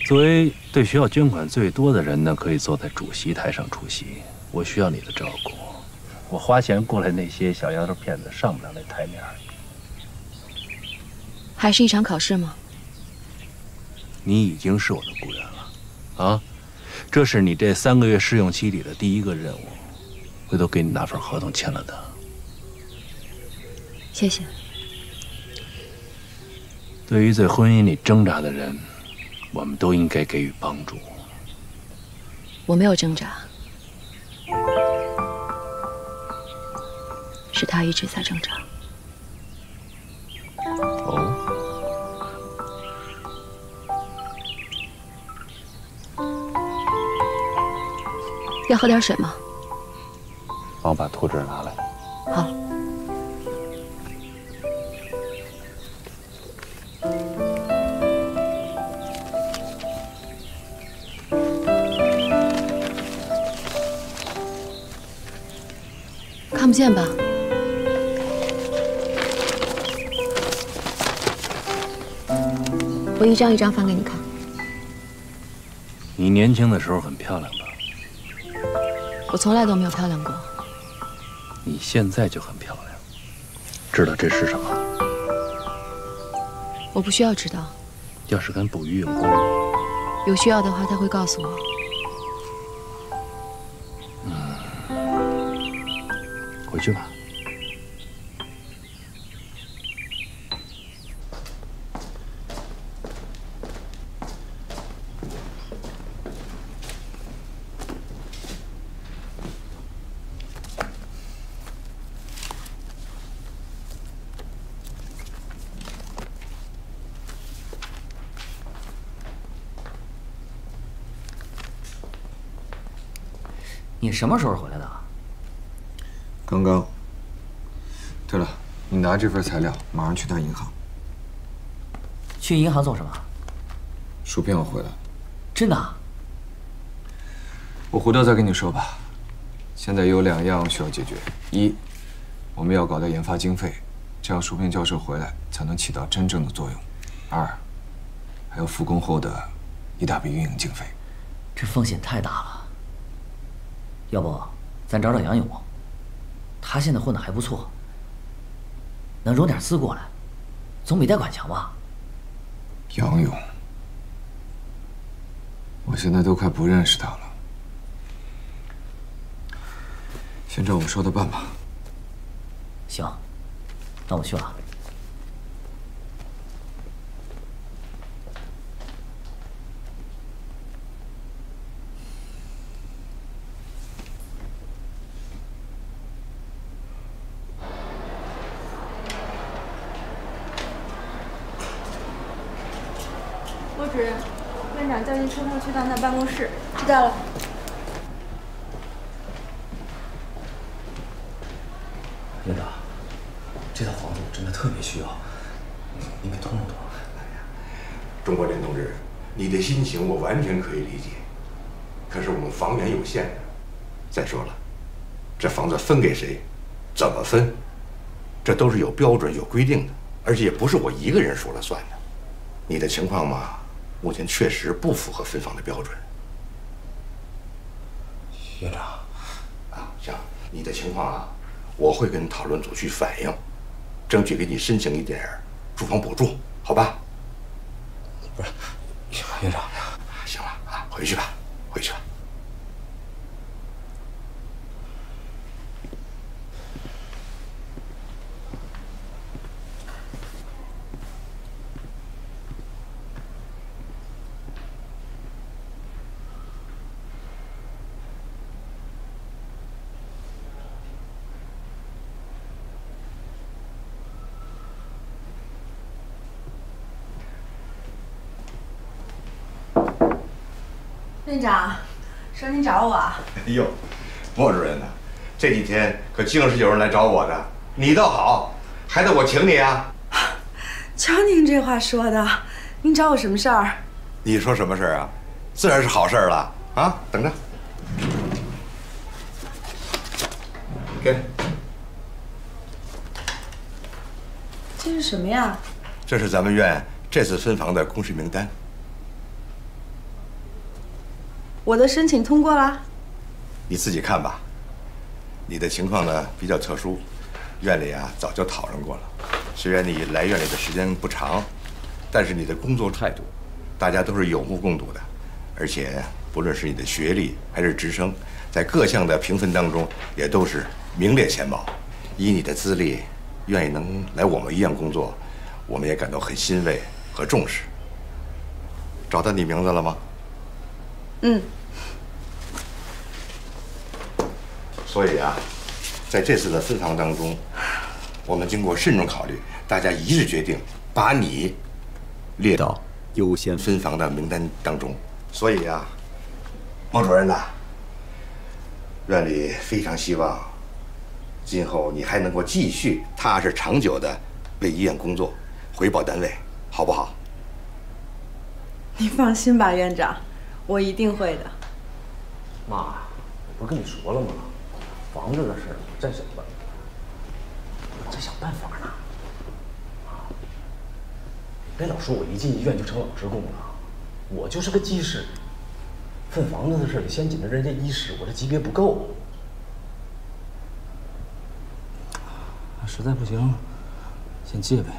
作为对学校捐款最多的人呢，可以坐在主席台上出席。我需要你的照顾。我花钱雇来那些小丫头片子上不了那台面。还是一场考试吗？你已经是我的雇员了，啊，这是你这三个月试用期里的第一个任务，回头给你拿份合同签了的。谢谢。对于在婚姻里挣扎的人，我们都应该给予帮助。我没有挣扎，是他一直在挣扎。要喝点水吗？帮我把图纸拿来。好。看不见吧？我一张一张翻给你看。你年轻的时候很漂亮吧？我从来都没有漂亮过。你现在就很漂亮，知道这是什么？我不需要知道。要是跟捕鱼有关，有需要的话他会告诉我。嗯，回去吧。什么时候回来的？刚刚。对了，你拿这份材料，马上去趟银行。去银行做什么？薯片要回来。真的？我回头再跟你说吧。现在有两样需要解决：一，我们要搞到研发经费，这样薯片教授回来才能起到真正的作用；二，还有复工后的一大笔运营经费。这风险太大了。要不，咱找找杨勇，他现在混的还不错，能融点资过来，总比贷款强吧？杨勇，我现在都快不认识他了。先照我说的办吧。行，那我去了。罗主任，院长叫您抽空去趟他办公室。知道了。院长，这套房子我真的特别需要，您给通融通。钟国林同志，你的心情我完全可以理解，可是我们房源有限。再说了，这房子分给谁，怎么分，这都是有标准、有规定的，而且也不是我一个人说了算的。你的情况嘛，目前确实不符合分房的标准。院长，啊，行，你的情况啊，我会跟讨论组去反映，争取给你申请一点住房补助，好吧？不是，院长，行了啊，回去吧，回去吧。长，说您找我。哎呦，莫主任呐，这几天可净是有人来找我的，你倒好，还得我请你啊？瞧您这话说的，您找我什么事儿？你说什么事儿啊？自然是好事儿了啊！等着，给，这是什么呀？这是咱们院这次分房的公示名单。我的申请通过了。你自己看吧。你的情况呢比较特殊，院里啊早就讨论过了。虽然你来院里的时间不长，但是你的工作态度，大家都是有目共睹的。而且不论是你的学历还是职称，在各项的评分当中也都是名列前茅。以你的资历，愿意能来我们医院工作，我们也感到很欣慰和重视。找到你名字了吗？嗯。所以啊，在这次的分房当中，我们经过慎重考虑，大家一致决定把你列到优先分房的名单当中。所以啊，孟主任呐，院里非常希望今后你还能够继续踏实长久的为医院工作，回报单位，好不好？你放心吧，院长，我一定会的。妈，我不是跟你说了吗？房子的事儿，我再想办，我在想办法呢。别老说我一进医院就成老职工了，我就是个技师。分房子的事儿得先紧着人家医师，我这级别不够。实在不行，先借呗，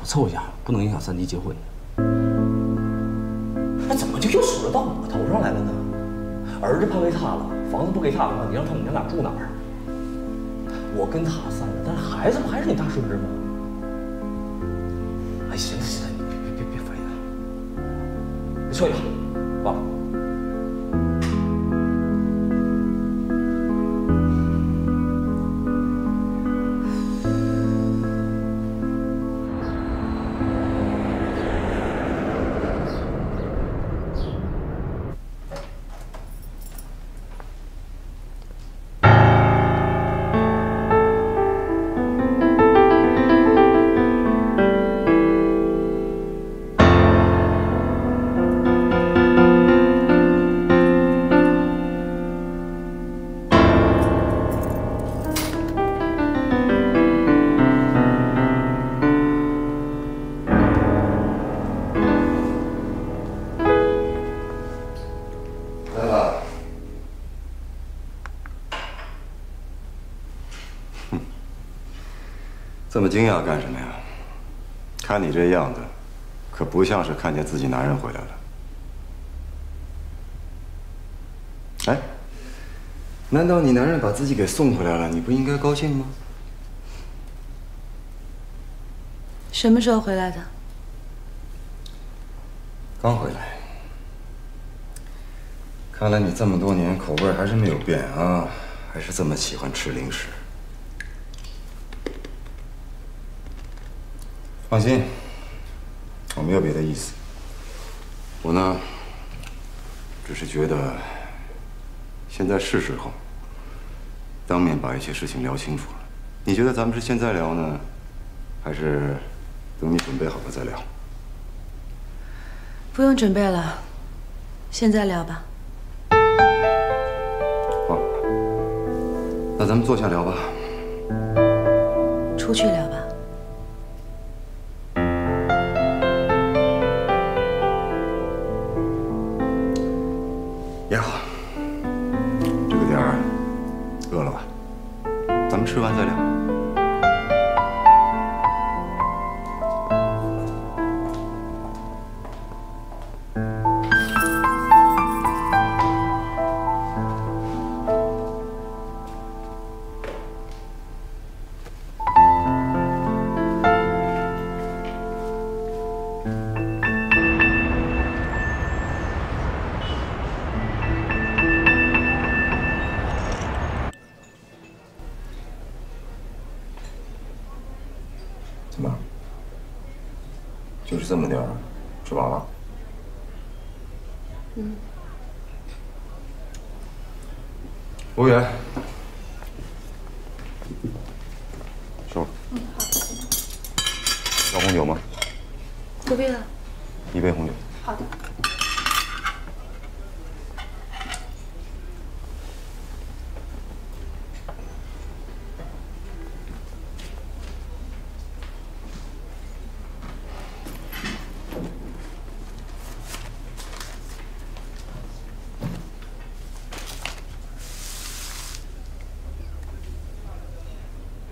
我凑一下，不能影响三弟结婚。那怎么就又数落到我头上来了呢？儿子判为他了，房子不给他的话，你让他们娘俩住哪儿？我跟他散了，但是孩子不还是你大孙子吗？哎，行了行了，你别别别别烦人。你睡吧，爸。这么惊讶干什么呀？看你这样子，可不像是看见自己男人回来了。哎，难道你男人把自己给送回来了？你不应该高兴吗？什么时候回来的？刚回来。看来你这么多年口味还是没有变啊，还是这么喜欢吃零食。放心，我没有别的意思。我呢，只是觉得现在是时候当面把一些事情聊清楚了。你觉得咱们是现在聊呢，还是等你准备好了再聊？不用准备了，现在聊吧。好那咱们坐下聊吧。出去聊吧。不必了。一杯红酒。好的。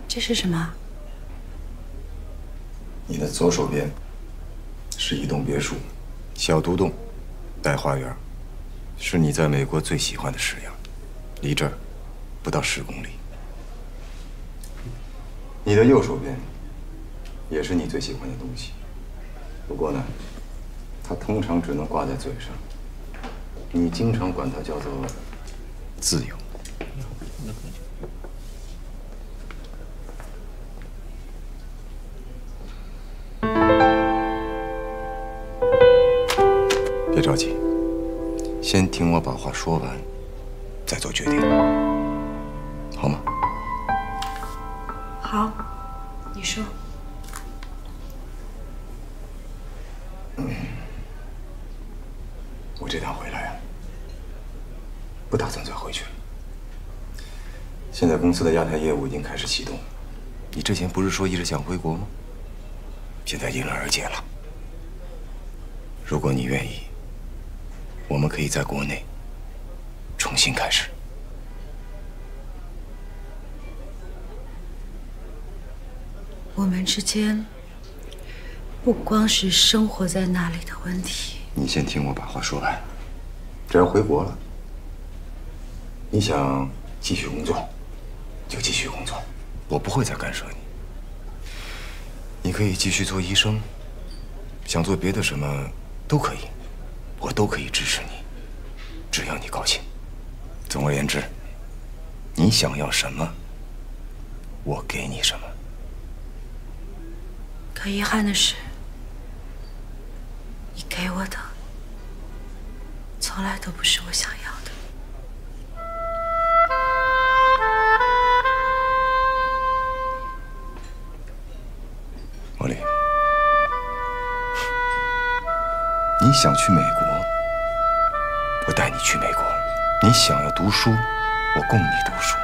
这是什么？你的左手边是一栋别墅，小独栋，带花园，是你在美国最喜欢的式样，离这儿不到十公里。你的右手边也是你最喜欢的东西，不过呢，它通常只能挂在嘴上，你经常管它叫做自由。话说完，再做决定，好吗？好，你说。我这趟回来啊，不打算再回去了。现在公司的亚太业务已经开始启动，你之前不是说一直想回国吗？现在迎刃而解了。如果你愿意，我们可以在国内重新开始。我们之间不光是生活在那里的问题。你先听我把话说完。只要回国了，你想继续工作，就继续工作，我不会再干涉你。你可以继续做医生，想做别的什么都可以，我都可以支持你，只要你高兴。总而言之，你想要什么，我给你什么。可遗憾的是，你给我的从来都不是我想要的。茉莉，你想去美国，我带你去美国；你想要读书，我供你读书。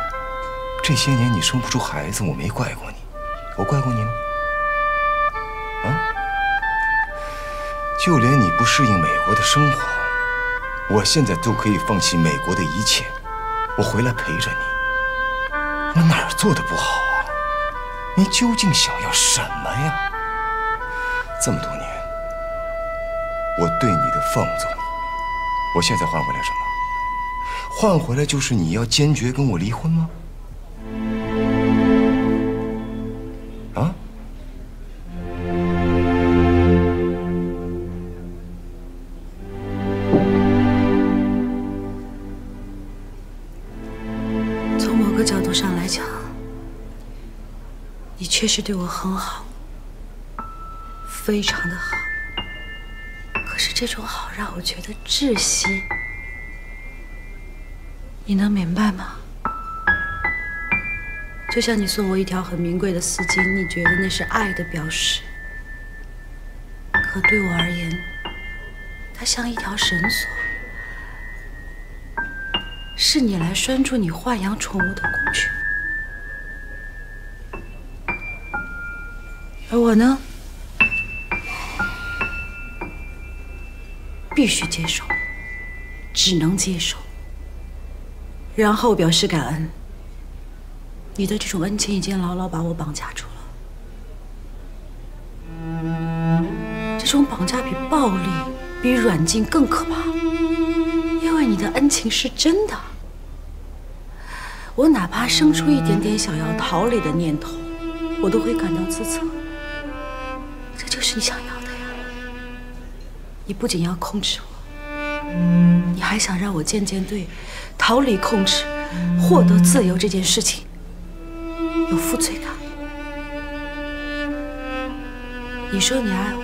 这些年你生不出孩子，我没怪过你，我怪过你吗？啊？就连你不适应美国的生活，我现在都可以放弃美国的一切，我回来陪着你。我哪儿做的不好啊？你究竟想要什么呀？这么多年，我对你的放纵，我现在换回来什么？换回来就是你要坚决跟我离婚吗？啊？从某个角度上来讲，你确实对我很好，非常的好。可是这种好让我觉得窒息，你能明白吗？就像你送我一条很名贵的丝巾，你觉得那是爱的表示，可对我而言，它像一条绳索。是你来拴住你豢养宠物的工具，而我呢，必须接受，只能接受，然后表示感恩。你的这种恩情已经牢牢把我绑架住了，这种绑架比暴力、比软禁更可怕。因为你的恩情是真的，我哪怕生出一点点想要逃离的念头，我都会感到自责。这就是你想要的呀！你不仅要控制我，你还想让我渐渐对逃离控制、获得自由这件事情有负罪感。你说你爱我。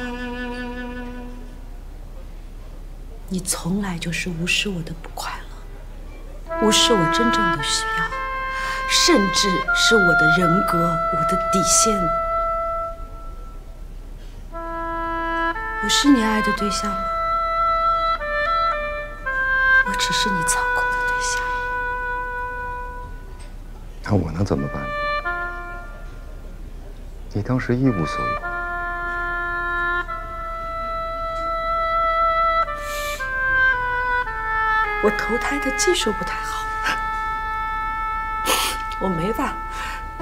你从来就是无视我的不快乐，无视我真正的需要，甚至是我的人格、我的底线。我是你爱的对象吗？我只是你操控的对象。那我能怎么办？你当时一无所有。我投胎的技术不太好，我没法，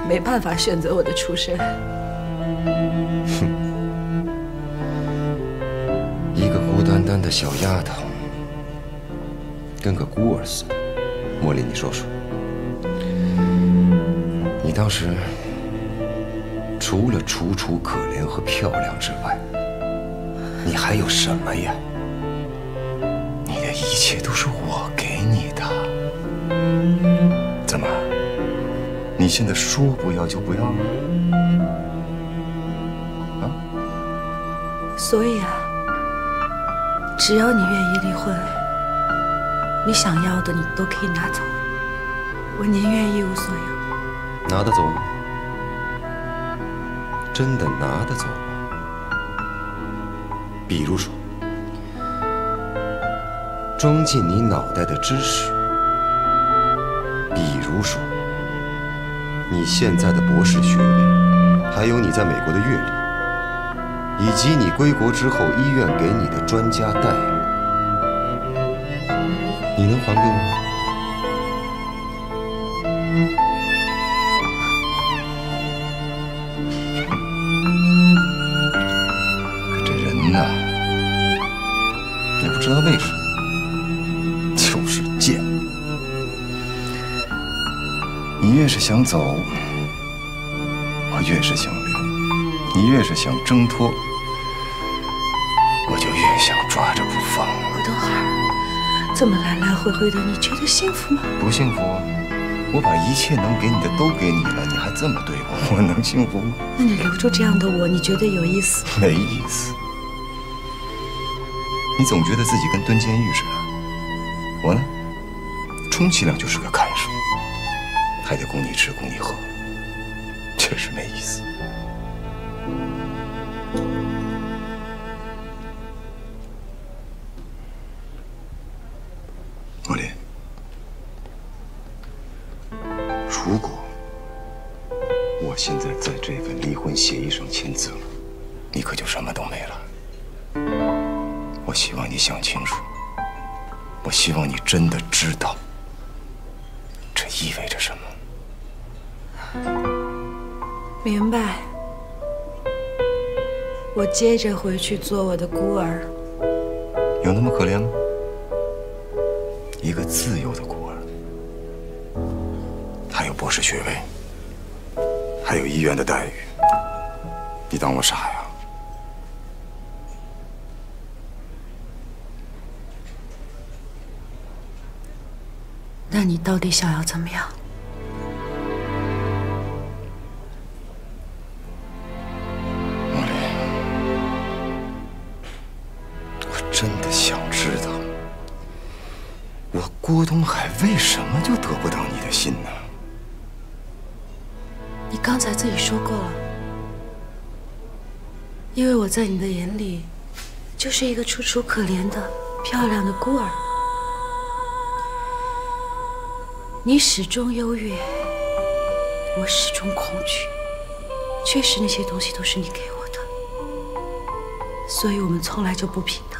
没办法选择我的出身。哼一个孤单单的小丫头，跟个孤儿似的。茉莉，你说说，你当时除了楚楚可怜和漂亮之外，你还有什么呀？你的一切都是我给你的，怎么？你现在说不要就不要了？啊所以啊，只要你愿意离婚，你想要的你都可以拿走，我宁愿一无所有。拿得走吗？真的拿得走吗？比如说，装进你脑袋的知识；比如说，你现在的博士学位，还有你在美国的阅历，以及你归国之后医院给你的专家待遇，你能还给我吗？可这人呐，也不知道为什么，就是贱。你越是想走，我越是想留；你越是想挣脱，这么来来回回的，你觉得幸福吗？不幸福，我把一切能给你的都给你了，你还这么对我，我能幸福吗？那你留住这样的我，你觉得有意思？没意思。你总觉得自己跟蹲监狱似的，我呢，充其量就是个看守，还得供你吃，供你喝，确实没意思。你可就什么都没了。我希望你想清楚，我希望你真的知道，这意味着什么。明白。我接着回去做我的孤儿。有那么可怜吗？一个自由的孤儿，他有博士学位，还有医院的待遇，你当我傻呀？那你到底想要怎么样？我真的想知道，我郭东海为什么就得不到你的心呢？你刚才自己说过了，因为我在你的眼里就是一个楚楚可怜的漂亮的孤儿，你始终优越，我始终恐惧。确实，那些东西都是你给我的，所以我们从来就不平等。